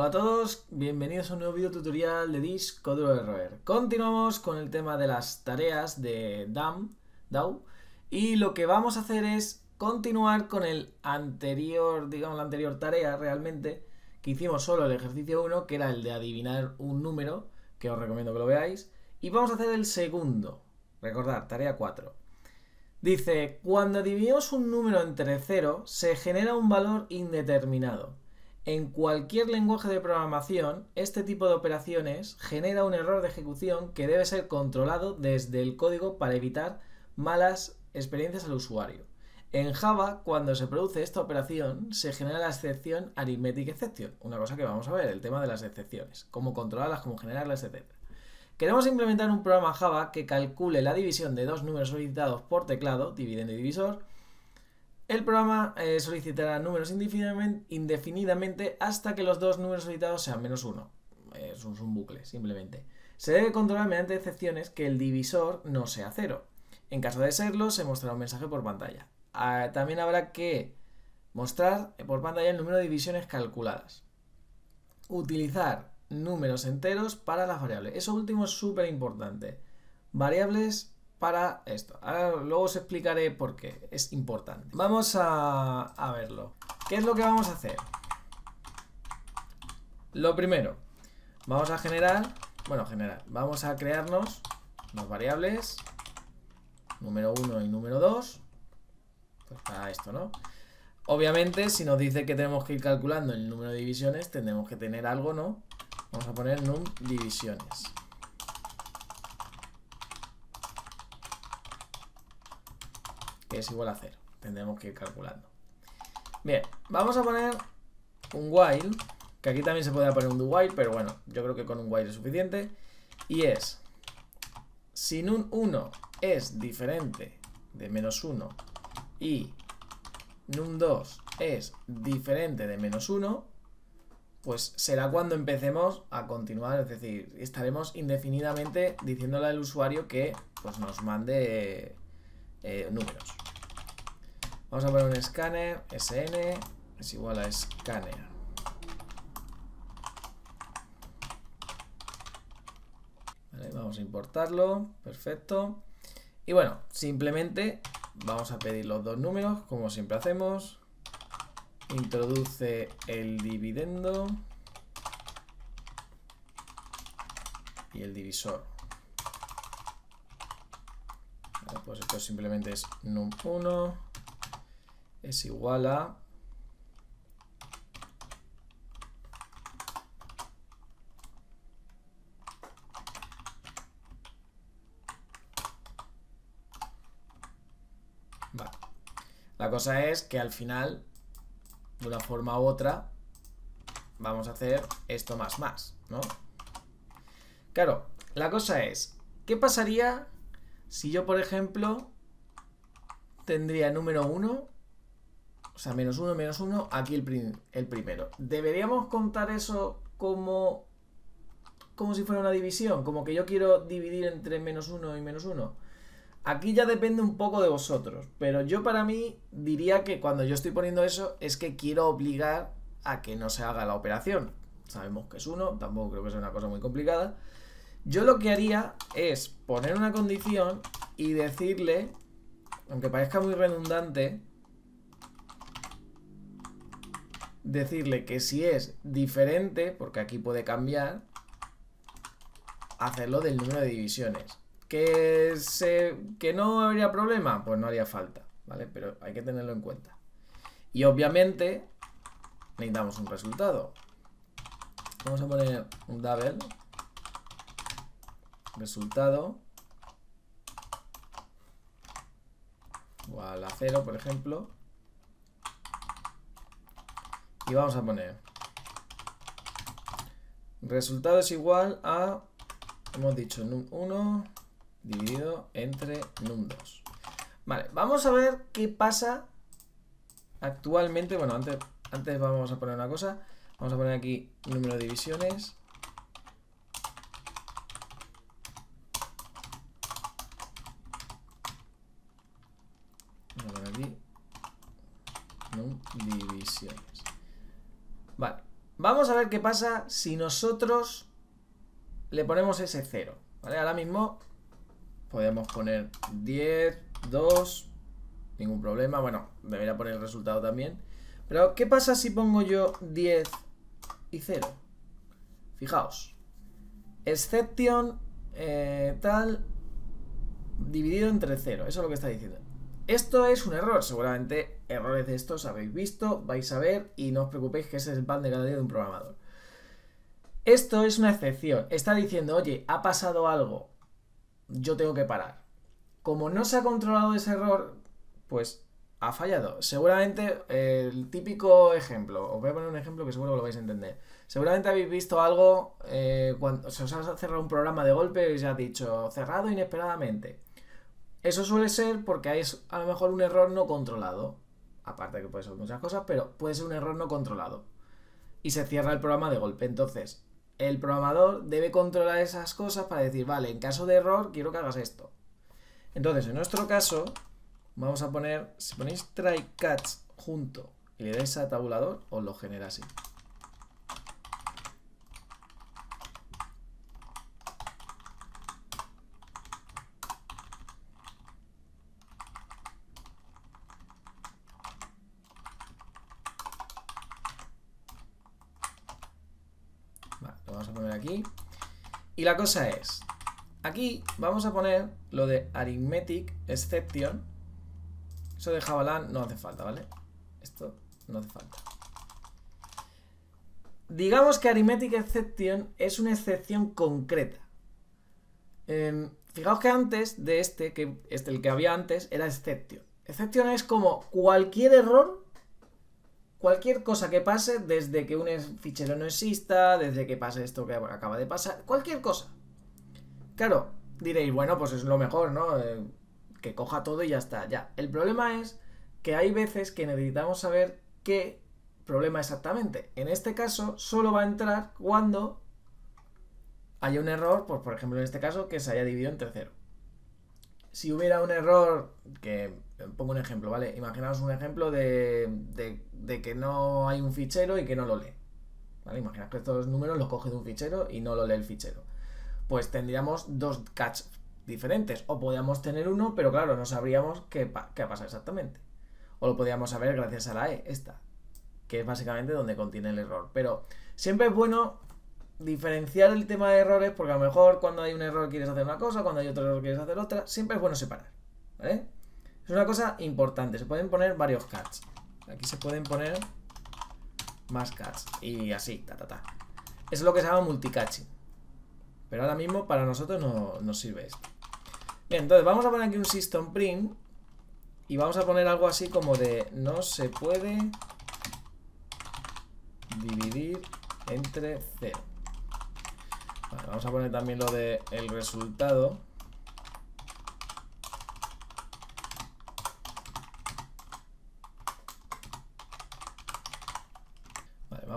Hola a todos, bienvenidos a un nuevo video tutorial de Disk Código de Roer. Continuamos con el tema de las tareas de DAM, DAO, y lo que vamos a hacer es continuar con el anterior, digamos la anterior tarea realmente, que hicimos solo el ejercicio 1, que era el de adivinar un número, que os recomiendo que lo veáis, y vamos a hacer el segundo, recordar, tarea 4. Dice, cuando dividimos un número entre 0, se genera un valor indeterminado. En cualquier lenguaje de programación, este tipo de operaciones genera un error de ejecución que debe ser controlado desde el código para evitar malas experiencias al usuario. En Java, cuando se produce esta operación, se genera la excepción arithmetic exception, una cosa que vamos a ver, el tema de las excepciones, cómo controlarlas, cómo generarlas, etc. Queremos implementar un programa Java que calcule la división de dos números solicitados por teclado, dividendo y divisor. El programa eh, solicitará números indefinidamente hasta que los dos números solicitados sean menos uno. Es un bucle, simplemente. Se debe controlar mediante excepciones que el divisor no sea cero. En caso de serlo, se mostrará un mensaje por pantalla. Ah, también habrá que mostrar por pantalla el número de divisiones calculadas. Utilizar números enteros para las variables. Eso último es súper importante. Variables para esto. Luego os explicaré por qué. Es importante. Vamos a, a verlo. ¿Qué es lo que vamos a hacer? Lo primero, vamos a generar, bueno, generar, vamos a crearnos dos variables, número 1 y número 2, pues para esto, ¿no? Obviamente, si nos dice que tenemos que ir calculando el número de divisiones, tendremos que tener algo, ¿no? Vamos a poner num divisiones. Es igual a 0. Tendremos que ir calculando. Bien, vamos a poner un while. Que aquí también se puede poner un do while, pero bueno, yo creo que con un while es suficiente. Y es, si num 1 es diferente de menos 1 y num2 es diferente de menos 1, pues será cuando empecemos a continuar, es decir, estaremos indefinidamente diciéndole al usuario que pues, nos mande eh, números. Vamos a poner un escáner, sn, es igual a escáner. vamos a importarlo, perfecto. Y bueno, simplemente vamos a pedir los dos números, como siempre hacemos introduce el dividendo y el divisor. pues esto simplemente es num1 es igual a La cosa es que al final de una forma u otra, vamos a hacer esto más más, ¿no? Claro, la cosa es, ¿qué pasaría si yo, por ejemplo, tendría número 1, o sea, menos 1, menos 1, aquí el, el primero? ¿Deberíamos contar eso como, como si fuera una división? Como que yo quiero dividir entre menos 1 y menos 1. Aquí ya depende un poco de vosotros, pero yo para mí diría que cuando yo estoy poniendo eso es que quiero obligar a que no se haga la operación. Sabemos que es uno, tampoco creo que sea una cosa muy complicada. Yo lo que haría es poner una condición y decirle, aunque parezca muy redundante, decirle que si es diferente, porque aquí puede cambiar, hacerlo del número de divisiones. ¿Que, ¿Que no habría problema? Pues no haría falta, ¿vale? Pero hay que tenerlo en cuenta. Y obviamente necesitamos un resultado. Vamos a poner un double. Resultado. Igual a cero, por ejemplo. Y vamos a poner. Resultado es igual a... Hemos dicho num1 dividido entre num2. Vale, vamos a ver qué pasa actualmente. Bueno, antes, antes vamos a poner una cosa. Vamos a poner aquí número de divisiones. Vamos a poner aquí num divisiones. Vale, Vamos a ver qué pasa si nosotros le ponemos ese 0. ¿Vale? Ahora mismo podemos poner 10, 2, ningún problema. Bueno, debería poner el resultado también. Pero, ¿qué pasa si pongo yo 10 y 0? Fijaos. Exception eh, tal dividido entre 0. Eso es lo que está diciendo. Esto es un error. Seguramente errores de estos habéis visto, vais a ver y no os preocupéis que ese es el pan de cada día de un programador. Esto es una excepción. Está diciendo, oye, ha pasado algo. Yo tengo que parar. Como no se ha controlado ese error, pues ha fallado. Seguramente el típico ejemplo, os voy a poner un ejemplo que seguro que lo vais a entender. Seguramente habéis visto algo eh, cuando se os ha cerrado un programa de golpe y se ha dicho cerrado inesperadamente. Eso suele ser porque hay a lo mejor un error no controlado. Aparte que puede ser muchas cosas, pero puede ser un error no controlado. Y se cierra el programa de golpe. Entonces, el programador debe controlar esas cosas para decir, vale, en caso de error quiero que hagas esto. Entonces, en nuestro caso, vamos a poner, si ponéis try catch junto y le dais a tabulador, os lo genera así. Vamos a poner aquí. Y la cosa es, aquí vamos a poner lo de arithmetic exception. Eso de Javalan no hace falta, ¿vale? Esto no hace falta. Digamos que arithmetic exception es una excepción concreta. Em, fijaos que antes de este, que este el que había antes, era exception. Exception es como cualquier error cualquier cosa que pase desde que un fichero no exista, desde que pase esto que acaba de pasar, cualquier cosa. Claro, diréis, bueno, pues es lo mejor, ¿no? Eh, que coja todo y ya está, ya. El problema es que hay veces que necesitamos saber qué problema exactamente. En este caso, solo va a entrar cuando haya un error, pues por ejemplo en este caso, que se haya dividido entre cero. Si hubiera un error que pongo un ejemplo, ¿vale? Imaginaos un ejemplo de, de, que no hay un fichero y que no lo lee. ¿Vale? Imaginaos que estos números los coge de un fichero y no lo lee el fichero. Pues tendríamos dos catch diferentes. O podríamos tener uno, pero claro, no sabríamos qué, qué ha pasado exactamente. O lo podríamos saber gracias a la E, esta. Que es básicamente donde contiene el error. Pero siempre es bueno diferenciar el tema de errores, porque a lo mejor cuando hay un error quieres hacer una cosa, cuando hay otro error quieres hacer otra. Siempre es bueno separar. ¿Vale? Es una cosa importante. Se pueden poner varios cats. Aquí se pueden poner más cats. Y así, ta, ta, ta. Es lo que se llama multicatching. Pero ahora mismo para nosotros no nos sirve esto. Bien, entonces vamos a poner aquí un system print. Y vamos a poner algo así como de no se puede dividir entre 0. Vamos a poner también lo de el resultado.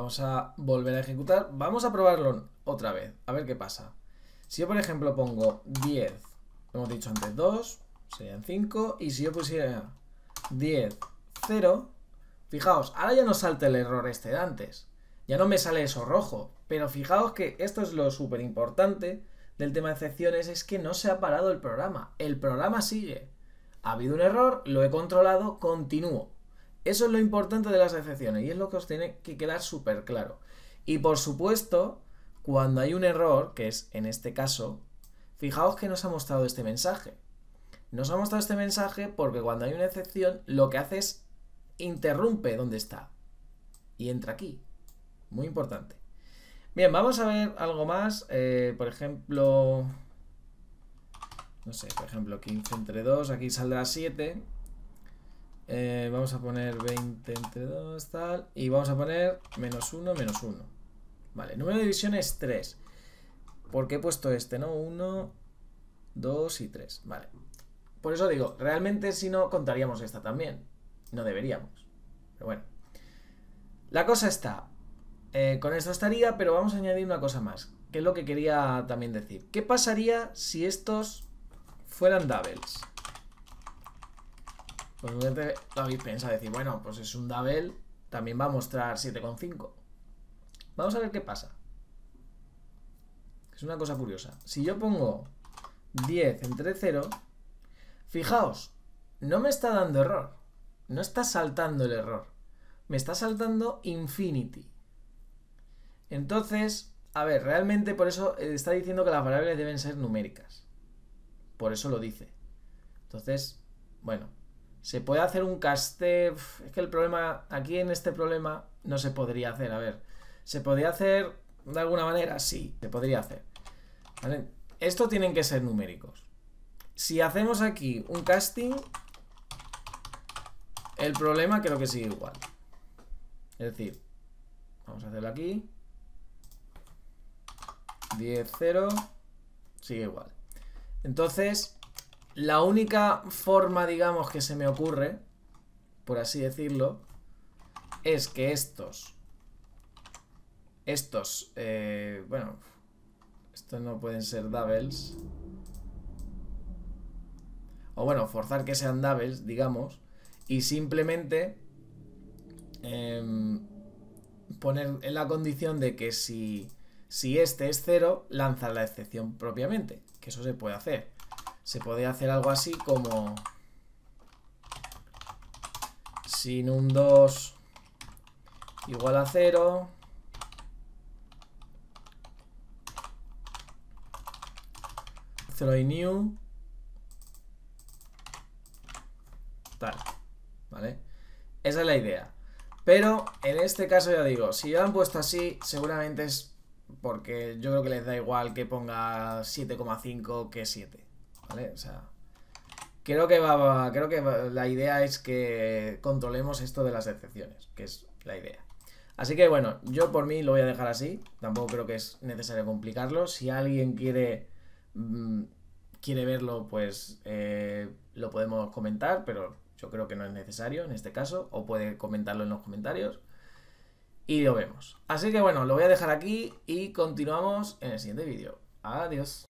vamos a volver a ejecutar. Vamos a probarlo otra vez, a ver qué pasa. Si yo, por ejemplo, pongo 10, hemos dicho antes 2, serían 5, y si yo pusiera 10, 0, fijaos, ahora ya no salta el error este de antes. Ya no me sale eso rojo. Pero fijaos que esto es lo súper importante del tema de excepciones, es que no se ha parado el programa. El programa sigue. Ha habido un error, lo he controlado, continúo. Eso es lo importante de las excepciones y es lo que os tiene que quedar súper claro. Y por supuesto, cuando hay un error, que es en este caso, fijaos que nos ha mostrado este mensaje. Nos ha mostrado este mensaje porque cuando hay una excepción, lo que hace es interrumpe donde está y entra aquí. Muy importante. Bien, vamos a ver algo más. Eh, por ejemplo, no sé, por ejemplo, 15 entre 2, aquí saldrá 7. Eh, vamos a poner 20 entre 2, tal. Y vamos a poner menos 1, menos 1. Vale, número de división es 3. ¿Por qué he puesto este, no? 1, 2 y 3. Vale. Por eso digo, realmente si no, contaríamos esta también. No deberíamos. Pero bueno. La cosa está. Eh, con esto estaría, pero vamos a añadir una cosa más. Que es lo que quería también decir. ¿Qué pasaría si estos fueran doubles? Pues lo habéis pensado, decir, bueno, pues es un double, también va a mostrar 7,5. Vamos a ver qué pasa. Es una cosa curiosa. Si yo pongo 10 entre 0, fijaos, no me está dando error. No está saltando el error. Me está saltando infinity. Entonces, a ver, realmente por eso está diciendo que las variables deben ser numéricas. Por eso lo dice. Entonces, bueno, se puede hacer un caste. Es que el problema, aquí en este problema, no se podría hacer. A ver, ¿se podría hacer de alguna manera? Sí, se podría hacer. Esto tienen que ser numéricos. Si hacemos aquí un casting, el problema creo que sigue igual. Es decir, vamos a hacerlo aquí. 10, 0, sigue igual. Entonces, la única forma, digamos, que se me ocurre, por así decirlo, es que estos, estos, eh, bueno, estos no pueden ser doubles. O bueno, forzar que sean doubles, digamos, y simplemente em, poner en la condición de que si, si este es cero, lanza la excepción propiamente, que eso se puede hacer se puede hacer algo así como sin un 2 igual a 0 0 y new tal ¿vale? esa es la idea pero en este caso ya digo si lo han puesto así seguramente es porque yo creo que les da igual que ponga 7,5 que 7 ¿vale? O sea, creo que, va, creo que la idea es que controlemos esto de las excepciones, que es la idea. Así que bueno, yo por mí lo voy a dejar así, tampoco creo que es necesario complicarlo. Si alguien quiere, mm, quiere verlo, pues eh, lo podemos comentar, pero yo creo que no es necesario en este caso, o puede comentarlo en los comentarios. Y lo vemos. Así que bueno, lo voy a dejar aquí y continuamos en el siguiente vídeo. Adiós.